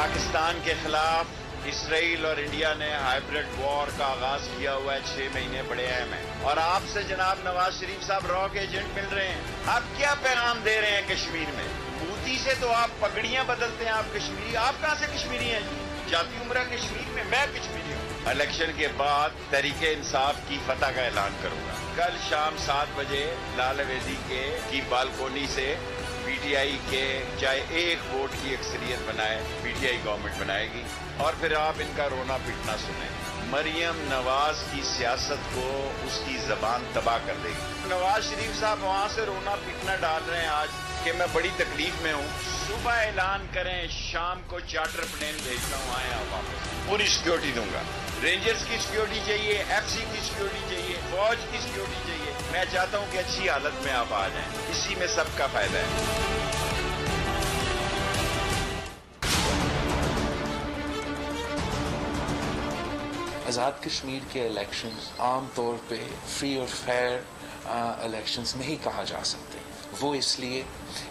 पाकिस्तान के खिलाफ इसराइल और इंडिया ने हाइब्रिड वॉर का आगाज़ किया हुआ है, छह महीने बड़े अहम है और आपसे जनाब नवाज़ शरीफ साहब रॉ के एजेंट मिल रहे हैं। आप क्या पैगाम दे रहे हैं कश्मीर में? मोदी से तो आप पगड़ियाँ बदलते हैं, आप कश्मीरी। आप कहाँ से कश्मीरी हैं जाती उम्र कश्मीर में, मैं कश्मीरी हूँ। इलेक्शन के बाद तरीके इंसाफ की फतह का ऐलान करूँगा। कल शाम सात बजे लाल अवेदी के, की बालकोनी से पीटीआई के चाहे एक वोट की अक्सरियत बनाए, पीटीआई गवर्नमेंट बनाएगी, और फिर आप इनका रोना पीटना सुने। मरियम नवाज़ की सियासत को उसकी जबान तबाह कर देगी नवाज़ शरीफ साहब, वहाँ से रोना पीटना डाल रहे हैं आज कि मैं बड़ी तकलीफ़ में हूँ। सुबह ऐलान करें, शाम को चार्टर प्लेन भेजता हूँ, आए आप वापस। पूरी सिक्योरिटी दूँगा। रेंजर्स की सिक्योरिटी चाहिए एफसी की सिक्योरिटी चाहिए फौज की सिक्योरिटी चाहिए। मैं चाहता हूँ कि अच्छी हालत में आप आ जाएँ। इसी में सबका फ़ायदा है। आज़ाद कश्मीर के इलेक्शंस आम तौर पे फ्री और फेयर इलेक्शंस नहीं कहा जा सकते। वो इसलिए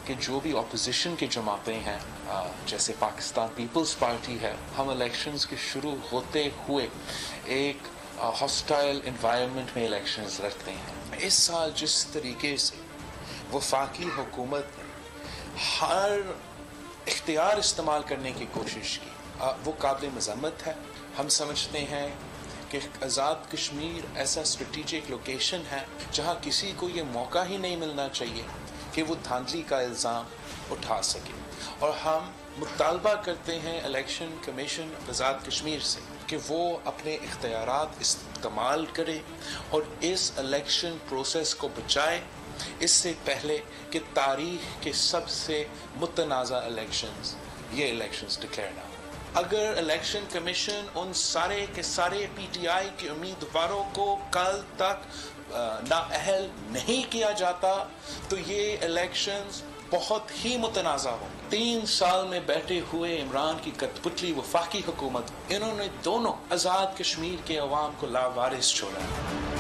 कि जो भी अपोजिशन की जमातें हैं जैसे पाकिस्तान पीपल्स पार्टी है, हम इलेक्शंस के शुरू होते हुए एक हॉस्टाइल इन्वायरमेंट में इलेक्शंस रखते हैं। इस साल जिस तरीके से वफाकी हुकूमत ने हर इख्तियार इस्तेमाल करने की कोशिश की। आ, वो काबिल मजम्मत है। हम समझते हैं कि आज़ाद कश्मीर ऐसा स्ट्रेटिजिक लोकेशन है जहाँ किसी को ये मौका ही नहीं मिलना चाहिए कि वो धांधली का इल्ज़ाम उठा सके। और हम मुतालबा करते हैं इलेक्शन कमीशन आज़ाद कश्मीर से कि वो अपने इख्तियार इस्तेमाल करे और इस इलेक्शन प्रोसेस को बचाए इससे पहले कि तारीख के सबसे मुतनाज़ा इलेक्शंस ये इलेक्शंस डिक्लेयर ना हो अगर इलेक्शन कमीशन उन सारे के सारे पीटीआई के उम्मीदवारों को कल तक नाअहल नहीं किया जाता तो ये इलेक्शंस बहुत ही मुतनाज़ा हो तीन साल में बैठे हुए इमरान की कठपुतली वफाकी हुकूमत, इन्होंने दोनों आज़ाद कश्मीर के अवाम को लावारिस छोड़ा